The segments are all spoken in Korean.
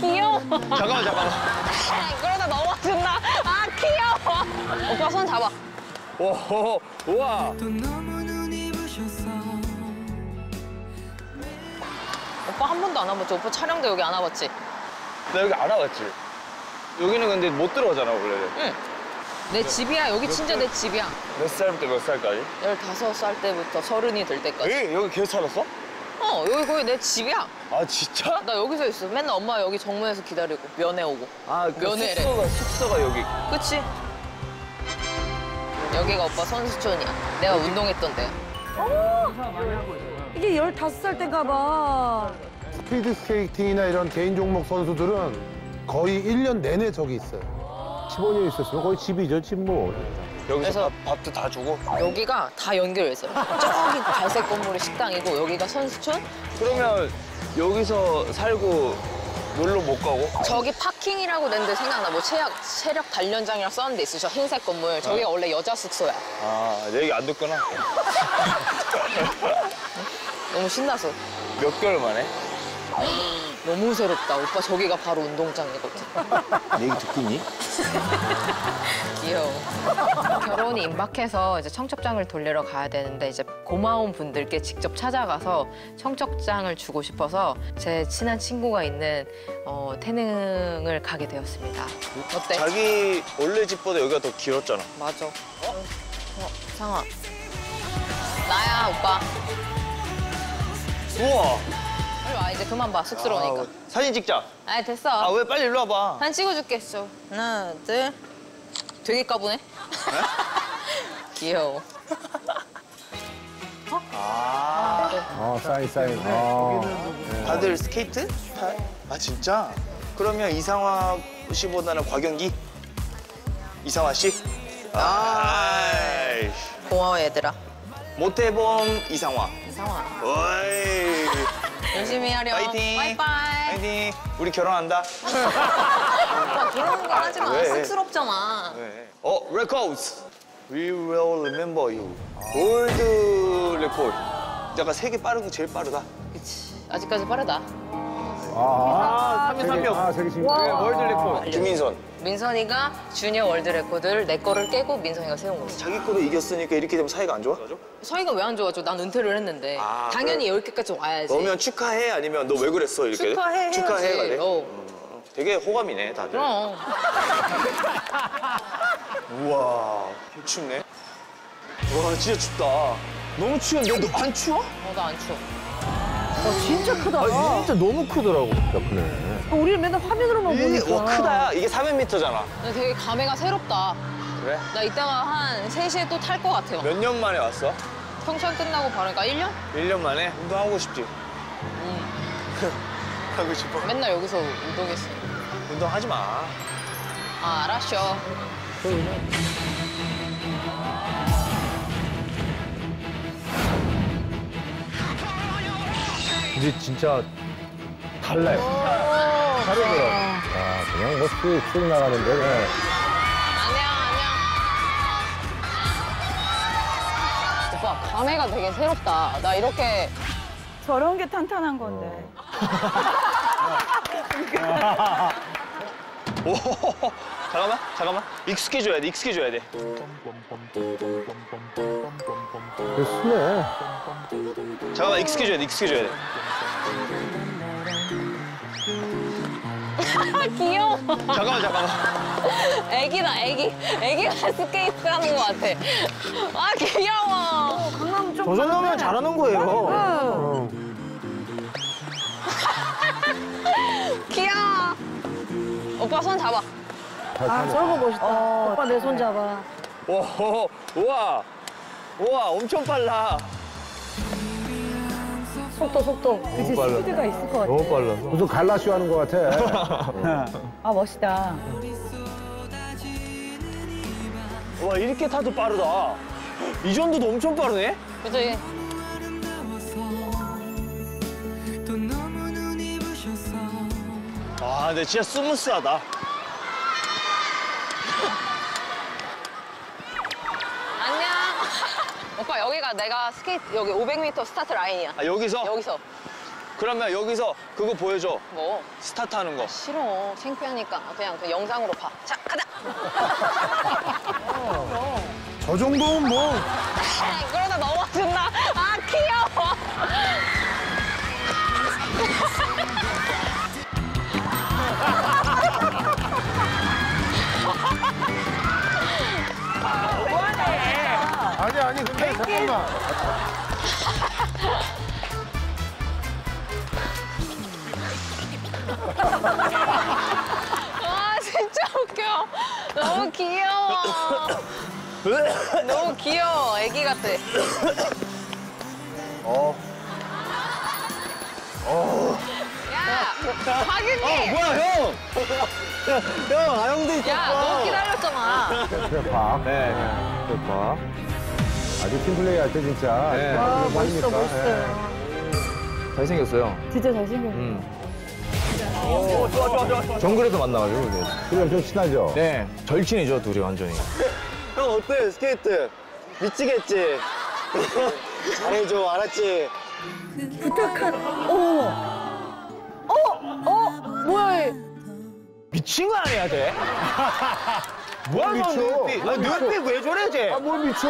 귀여워. 잠깐만 잠깐만. 그러다 넘어진다. 아 귀여워. 오빠 손 잡아. 오, 우와. 오빠 한 번도 안 와봤지? 오빠 촬영도 여기 안 와봤지? 나 여기 안 와봤지. 여기는 근데 못 들어가잖아 원래는. 응. 내 집이야. 여기 진짜 내 집이야. 몇 살부터 몇 살까지? 15살 때부터 서른이 될 때까지. 여기 여기 계속 살았어? 어, 여기 거의 내 집이야. 아 진짜? 나 여기서 있어. 맨날 엄마 여기 정문에서 기다리고 면회 오고. 아 그 면회래. 숙소가 숙소가 여기. 그치? 여기가 오빠 선수촌이야. 내가 운동했던 데야. 이게 15살 때인가 봐. 스피드 스케이팅이나 이런 개인 종목 선수들은 거의 1년 내내 저기 있어요. 15년 있었으면 거의 집이죠, 집 뭐. 여기서 그래서- 밥, 밥도 다 주고. 여기가 다 연결돼 있어요. 저기 갈색 건물이 식당이고 여기가 선수촌, 그러면 여기서 살고 놀러 못 가고? 저기 파킹이라고 낸 데 생각나. 뭐 체력, 체력 단련장이라고 써놓은 데 있어. 저 흰색 건물. 저기가 원래 여자 숙소야. 아, 내 얘기 안 듣구나. 너무 신나서. 몇 개월 만에? 너무 새롭다. 오빠 저기가 바로 운동장이거든. 내 얘기 듣고 있니? 귀여워. 결혼이 임박해서 이제 청첩장을 돌리러 가야 되는데 이제 고마운 분들께 직접 찾아가서 청첩장을 주고 싶어서 제 친한 친구가 있는 어, 태능을 가게 되었습니다. 어때? 자기 원래 집보다 여기가 더 길었잖아. 맞아. 어? 어, 상아. 나야, 오빠. 우와. 빨리 와, 이제 그만 봐. 쑥스러우니까. 아, 사진 찍자. 아, 됐어. 아, 왜 빨리 일로 와봐. 사진 찍어줄게, 죠 하나, 둘. 되게 까부네? 귀여워. 아. 아, 사인, 사인. 아. 다들 스케이트? 타? 아, 진짜? 그러면 이상화 씨보다는 곽윤기? 이상화 씨? 아이씨. 고마워, 얘들아. 모태범 이상화. 이상아. 어이. 열심히 하렴. 파이팅. 빠이빠이. 파이팅. 우리 결혼한다. 오빠 그런 거 하지 마. 왜? 쑥스럽잖아. 네. 어, record. We will remember you. World record. 약간 세계 빠른 거 제일 빠르다. 그치. 아직까지 빠르다. 아, 삼인 삼명. 아, 세계 신 world record. 김민선. 민선이가 junior world record를 내 거를 깨고 민선이가 세운 거지. 자기 거를 이겼으니까 이렇게 되면 사이가 안 좋아? 사이가 왜 안 좋아져? 난 은퇴를 했는데. 아, 당연히 여기까지 와야지. 너면 축하해 아니면 너 왜 그랬어 이렇게? 축하해. 축하해가 돼. 어. 되게 호감이네 다들. 그럼. 우와 춥네. 와 진짜 춥다. 너무 추운데 너 안 추워? 어, 나 안 추워. 어, 진짜 크다. 진짜 너무 크더라고. 진짜 크네. 우리는 맨날 화면으로만 이, 보니까. 와 크다. 이게 400m잖아. 근데 되게 감회가 새롭다. 그래? 나 이따가 한 3시에 또 탈 것 같아. 막. 몇년 만에 왔어? 평창 끝나고 바로 그러니까 1년? 1년 만에? 운동하고 싶지? 응. 하고 싶어. 맨날 여기서 운동했어. 운동하지 마. 아, 알았쇼. 근데 진짜 달라요. 다르더라고. 아, 그냥 뭐 쑥쑥 나가는데. 그냥. 안녕, 안녕. 오빠, 감회가 되게 새롭다. 나 이렇게 저런 게 탄탄한 건데. 오, 잠깐만, 잠깐만. 익숙해져야 돼, 익숙해져야 돼. 되게 순해. 잠깐만, 익숙해져야 돼, 익숙해져야 돼. 귀여워. 잠깐만, 잠깐만. 애기다, 애기. 애기가 스케이트 하는 것 같아. 아, 귀여워. 강남. 저 정도면 잘하는 거예요. 응. 귀여워. 오빠 손 잡아. 아, 저런 거 멋있다. 오빠 내 손 잡아. 오, 우와. 우와, 엄청 빨라. 속도, 속도. 그치, 빨라. 스피드가 있을 것 같아. 너무 빨라서. 무슨 갈라쇼 하는 것 같아. 아, 멋있다. 와, 이렇게 타도 빠르다. 이 정도도 엄청 빠르네? 그치? 아, 근데 진짜 스무스하다. 안녕. 내가 스케이트, 여기 500m 스타트 라인이야. 아, 여기서? 여기서. 그러면 여기서 그거 보여줘. 뭐 스타트 하는 거. 싫어. 창피하니까 그냥 그 영상으로 봐. 자 가자. 저 정도면 뭐. 그러다 넘어진다. 아 귀여워. 잠깐만. 아 진짜 웃겨. 너무 귀여워. 너무 귀여워. 애기 같아. 어. 야, 박윤님. 어, 뭐야 형? 형 아영도 있어. 야, 너 기다렸잖아. 그래, 봐. 네. 그래, 봐. 아주 팀플레이 할 때 진짜. 네. 아, 멋있어? 멋있어요. 잘생겼어요. 진짜 잘생겼어. 정글에도 만나가지고. 이제. 네. 그래, 엄청 친하죠? 네, 절친이죠, 둘이 완전히. 형 어때 스케이트? 미치겠지? 잘해줘 알았지? 부탁한, 어머. 어, 어, 뭐야, 얘. 미친 거 아니야, 쟤? 뭐야, 미쳐. 눈빛. 아, 눈빛 왜 저래, 쟤? 아, 뭘 미쳐.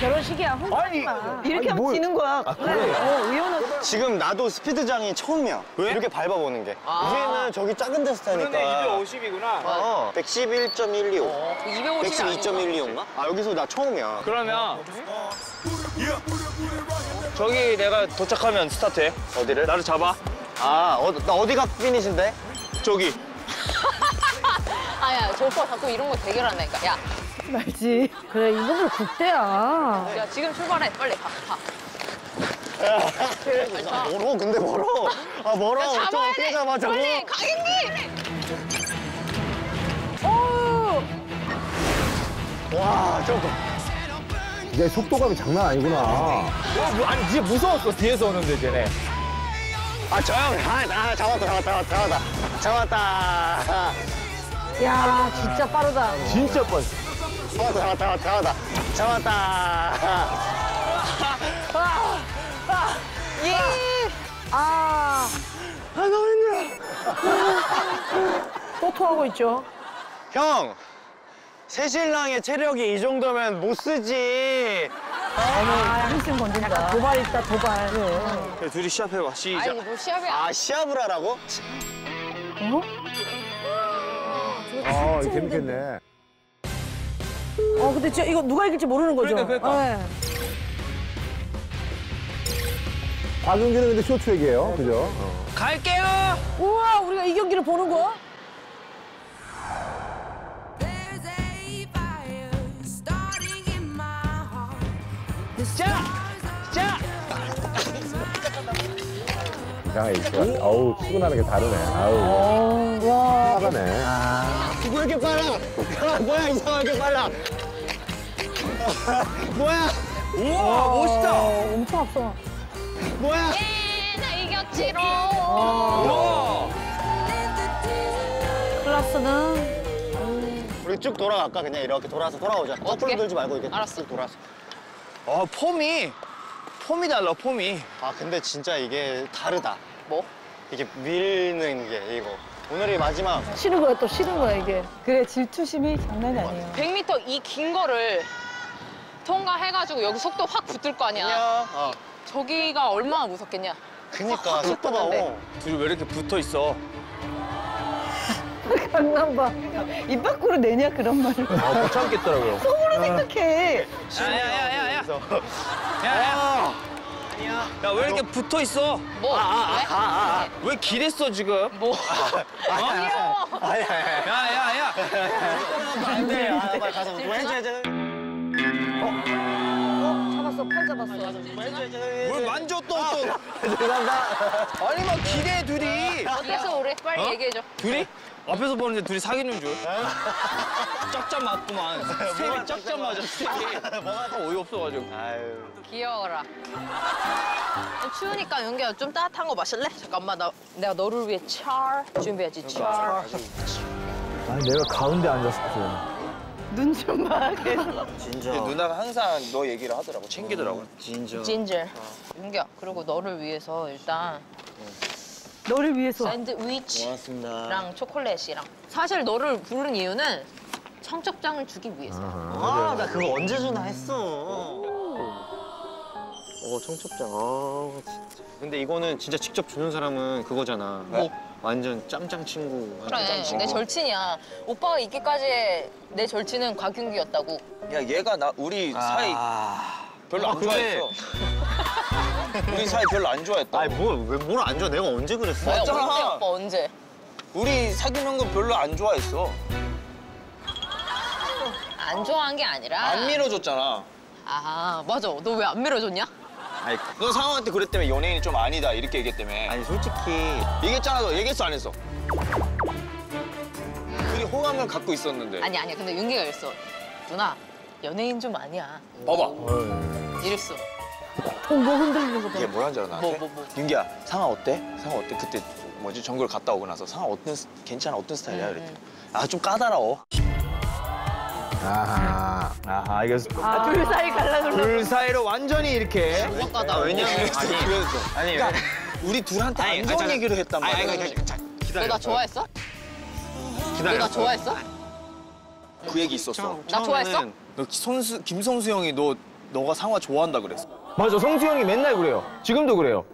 결혼식이야, 혼자. 아니, 이렇게 하면 뭘. 지는 거야. 그래. 어, 의원은. 지금 나도 스피드장이 처음이야. 왜? 이렇게 밟아보는 게. 아. 우리는 저기 작은 데서 타니까. 250이구나. 어, 111.125. 250이 112.125인가? 아, 여기서 나 처음이야. 그러면 저기 내가 도착하면 스타트해. 어디를? 나를 잡아. 아, 어, 나 어디가 피니신데? 저기. 저 오빠 자꾸 이런 거 대결한다니까. 야, 말지. 그래, 이분들 국대야. 야 지금 출발해. 빨리 가. 가. 멀어, 근데 멀어. 아, 멀어. 야, 저 잡아야 어떻게 돼. 잡아, 저거? 빨리 가겠니? 와, 저거. 이게 속도감이 장난 아니구나. 뭐, 아니, 진짜 무서웠어, 뒤에서 오는데, 쟤네. 아, 저 형. 아, 아, 잡았다, 잡았다, 잡았다. 잡았다. 야, 진짜 빠르다. 진짜 뻔. 잡았다, 잡았다, 잡았다. 잡았다. 예. 아. 아, 너무 힘들어. 또 토하고 있죠. 형! 새신랑의 체력이 이 정도면 못 쓰지. 아, 힘쓰면 건든다. 도발 있다, 도발. 그래, 둘이 시합해봐. 시작. 아니 뭐 시합이야. 아, 시합을 하라고? 어? 아, 재밌겠네. 어, 근데 진짜 이거 누가 이길지 모르는 거죠? 그러니까, 그러니까. 네. 박용기는 근데 쇼트랙이에요. 그죠? 어. 갈게요. 우와, 우리가 이 경기를 보는 거야? 자. 야, 이거. 어우, 나는 게 다르네. 아우. 와. 화가네. 왜 이렇게 빨라? 아, 뭐야, 이상하게 빨라. 뭐야, 우와 멋있다. 어, 엄청 앞서. 뭐야. 예, 나 이겼지롱. 우와. 클라스는 우리 쭉 돌아갈까? 그냥 이렇게 돌아서 돌아오자. 거꾸로 돌지 말고 이렇게 알았어. 쭉 돌아서. 아 폼이 폼이 달라 폼이. 아, 근데 진짜 이게 다르다. 뭐? 이게 밀는 게 이거. 오늘이 마지막. 치는 거야, 또 치는 거야, 이게. 그래, 질투심이 장난이 아니에요. 100m 이 긴 거를 통과해가지고 여기 속도 확 붙을 거 아니야. 안녕. 어. 저기가 얼마나 무섭겠냐. 그니까 속도 봐. 어. 둘이 왜 이렇게 붙어 있어? 강남봐. 입 밖으로 내냐, 그런 말을. 아, 못 참겠더라고요. 생각해. 야야야야야. 야야. 야 왜 이렇게 붙어 있어? 뭐? 왜? 왜 길했어 지금? 뭐? 아니야, 아니야. 야 야 야. 안 돼. 아, 빨리 가서 뭐 해줘, 해줘. 잡았어, 팔 잡았어. 뭘 만져 또 또. 죄송합니다. 아니 막 기대 둘이. 어땠어 우리? 빨리 어? 얘기해줘. 둘이? 앞에서 보는데 둘이 사귀는 줄. 짝짝 맞구만. 스텝이 짝짝 맞아 스텝이. 아, 어이없어가지고. 아유. 귀여워라. 추우니까 윤기야 좀 따뜻한 거 마실래? 잠깐만 나 내가 너를 위해 찰 준비했지 찰. 아니, 내가 가운데 앉았어. 눈 좀 봐, 진짜. 누나가 항상 너 얘기를 하더라고. 챙기더라고. 진짜. 진저. 연기야 그리고 너를 위해서 일단 너를 위해서. 샌드위치랑 고맙습니다. 초콜릿이랑 사실 너를 부른 이유는 청첩장을 주기 위해서. 아, 나 그거 언제 주나 했어. 어, 청첩장. 아, 진짜. 근데 이거는 진짜 직접 주는 사람은 그거잖아. 뭐? 완전 짱짱 친구. 그래, 내 절친이야. 오빠가 있기까지 내 절친은 곽윤기였다고. 야 얘가 나 우리 사이 별로 아, 안 근데- 좋아했어. 우리 사이 별로 안 좋아했다. 아니, 뭘, 왜, 뭘안 줘? 내가 언제 그랬어? 맞잖아. 언제 오빠 언제? 우리 사귀는 거 별로 안 좋아했어. 안 좋아한 게 아니라. 안 밀어줬잖아. 아 맞아. 너 왜 안 밀어줬냐? 아니, 너 상황한테 그랬다며 연예인이 좀 아니다 이렇게 얘기했다며. 아니, 솔직히. 얘기했잖아 너 얘기했어 안 했어? 우리 호감을 갖고 있었는데. 아니 아니야. 근데 윤기가 이랬어. 누나 연예인 좀 아니야. 봐봐. 이랬어. 어, 뭐 흔들리는 거 봐. 이게 뭐라는 줄 알아 나한테? 뭐, 뭐, 뭐. 윤기야 상아 어때? 상아 어때? 그때 뭐지 정글 갔다 오고 나서 상아 어떤 스- 괜찮아 어떤 스타일이야? 그랬더니 아좀 까다로워. 아하. 아하 이거 아, 둘 사이 갈라놓으려고. 둘 사이로 완전히 이렇게 아, 왜냐면. 아니, 아니, 왜- 그러니까 우리 둘한테 아니, 안 좋은 아니, 얘기를 했단 말이야. 아니, 아니, 자, 너 기다려. 나 좋아했어? 기다려. 너나 좋아했어? 그 얘기 있었어. 나 좋아했어? 너 손수 김성수 형이 너 너가 상화 좋아한다 그랬어. 맞아 성수 형이 맨날 그래요 지금도 그래요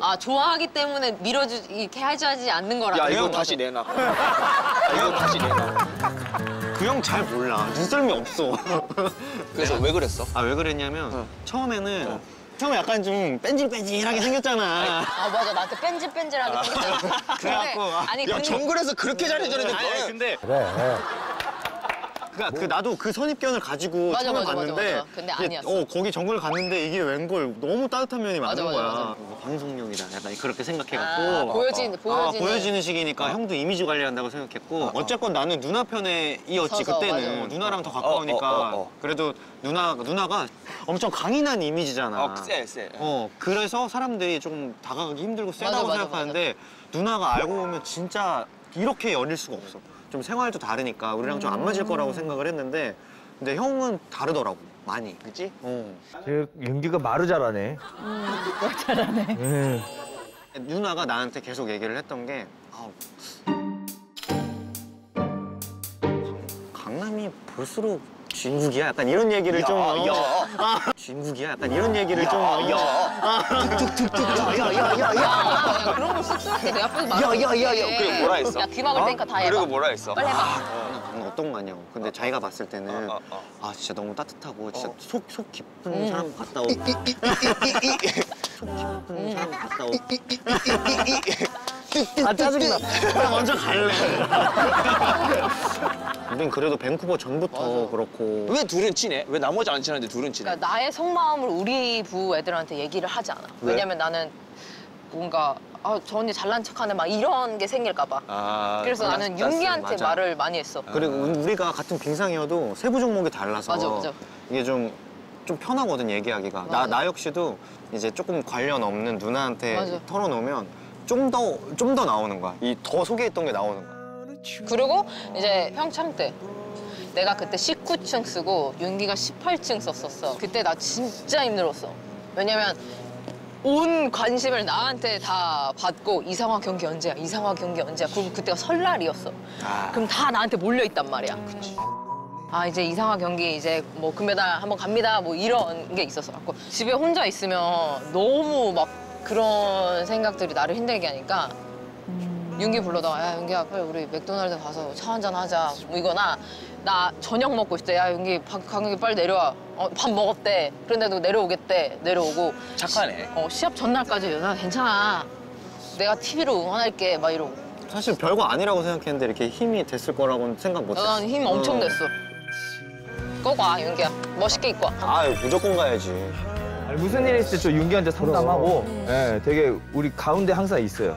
아 좋아하기 때문에 밀어주 이렇게 하지 않는 거라. 야그 이거 형 다시 내놔. 야, 이거 다시 내놔. 그 형 잘 몰라. 눈썰미 없어. 그래서 왜 그랬어? 아, 왜 그랬냐면, 처음에는, 처음에 약간 좀 뺀질뺀질하게 생겼잖아. 아 맞아 나한테 뺀질뺀질하게 생겼잖아. 근데 그래갖고, 아, 아니 야 근데 정글에서 그렇게 잘해줬는데 아니, 아니, 너는 근데, 그래. 그니까 그 나도 그 선입견을 가지고 맞아, 맞아, 봤는데, 맞아. 근데 아니었어. 어, 거기 정글 갔는데 이게 웬걸 너무 따뜻한 면이 맞아, 많은 맞아, 거야. 맞아. 뭐 방송용이다. 약간 그렇게 생각해갖고. 아, 보여진 아, 보여지는. 보여지는 식이니까 형도 이미지 관리한다고 생각했고 어, 쨌건 나는 누나 편에 이었지 서서, 그때는. 누나랑 더 어, 가까우니까 어, 어, 어. 그래도 누나 누나가 엄청 강인한 이미지잖아. 어, 쎄, 쎄. 어 그래서 사람들이 좀 다가가기 힘들고 세다고 맞아, 생각하는데 누나가 알고 보면 진짜 이렇게 여릴 수가 없어. 좀 생활도 다르니까 우리랑 좀 안 맞을 거라고 생각을 했는데 근데 형은 다르더라고 많이. 그치? 어. 제 윤기가 말을 잘하네 잘하네 누나가 나한테 계속 얘기를 했던 게 아, 볼수록 진국이야 약간 이런 얘기를 좀 어. 야. 아, 진국이야 약간 이런 얘기를 좀 어. 야, 그런 걸 쑥스럽게 내 앞에서 말하면 야, 야, 야, 야. 어떡해. 그리고 뭐라 했어? 야, 귀 막을 테니까 다 해봐. 그리고 뭐라 했어? 빨리 해봐. 음, 어떤 거 같냐고 근데 자기가 봤을 때는 어, 어, 어. 아 진짜 너무 따뜻하고 진짜 속, 속 깊은 음. 사람 같다 오고 속 깊은 사람 같다 오고 아 짜증나 나 먼저 갈래 우린 그래도 밴쿠버 전부터 그렇고 왜 둘은 친해? 왜 나머지 안 친한데 둘은 친해? 그러니까 나의 속마음을 우리 부 애들한테 얘기를 하지 않아. 왜? 왜냐면 나는 뭔가 아, 저 언니 잘난 척하네 막 이런 게 생길까 봐. 아, 그래서 맞아, 나는 맞아, 윤기한테 맞아. 말을 많이 했어. 그리고 우리가 같은 빙상이어도 세부 종목이 달라서 맞아, 맞아. 이게 좀, 좀 편하거든 얘기하기가 나, 맞아. 나 역시도 이제 조금 관련 없는 누나한테 맞아. 털어놓으면 좀 더 좀 더 나오는 거야 이 더 속에 있던 게 나오는 거야 그리고 이제 평창 때 내가 그때 19층 쓰고 윤기가 18층 썼었어. 그때 나 진짜 힘들었어. 왜냐면 온 관심을 나한테 다 받고 이상화 경기 언제야? 이상화 경기 언제야? 그리고 그때가 설날이었어. 그럼 다 나한테 몰려 있단 말이야. 아 이제 이상화 경기 이제 뭐 금메달 한번 갑니다 뭐 이런 게 있었어. 갖고 집에 혼자 있으면 너무 막 그런 생각들이 나를 힘들게 하니까 윤기 불러다가 야 윤기야 빨리 우리 맥도날드 가서 차 한잔 하자. 뭐 이거나 나 저녁 먹고 있을 때야 윤기 박- 강윤기 빨리 내려와 어, 밥 먹었대. 그런데도 내려오겠대. 내려오고. 착하네. 어, 시합 전날까지 나 괜찮아. 내가 TV로 응원할게. 막 이러고. 사실 별거 아니라고 생각했는데 이렇게 힘이 됐을 거라고는 생각 못했어. 난힘 엄청 어. 냈어. 꼭와 윤기야. 멋있게 입고 와. 아 무조건 가야지 무슨 일 있을 때 저 윤기한테 상담하고 예, 되게 우리 가운데 항상 있어요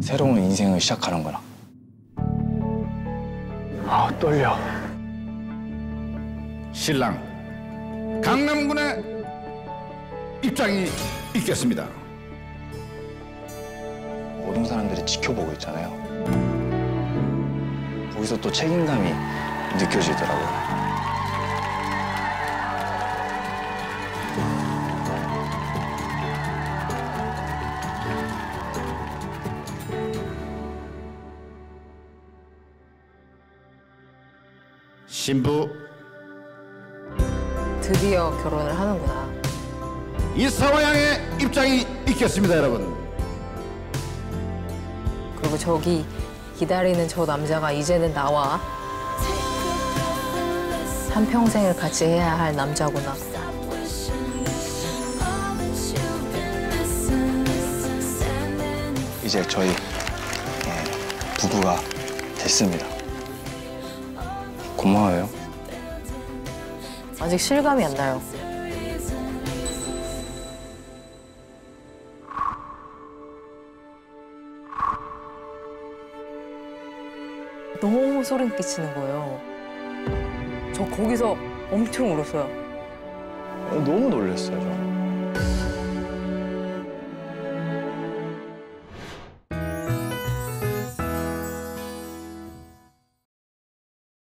새로운 인생을 시작하는 거나. 아 떨려 신랑 강남군의 입장이 있겠습니다. 모든 사람들이 지켜보고 있잖아요. 거기서 또 책임감이 느껴지더라고요. 신부 드디어 결혼을 하는구나. 이사와 양의 입장이 있겠습니다, 여러분. 그리고 저기 기다리는 저 남자가 이제는 나와 한 평생을 같이 해야 할 남자구나. 이제 저희 예, 부부가 됐습니다. 고마워요. 아직 실감이 안 나요. 너무 소름 끼치는 거예요. 저 거기서 엄청 울었어요. 너무 놀랐어요, 저.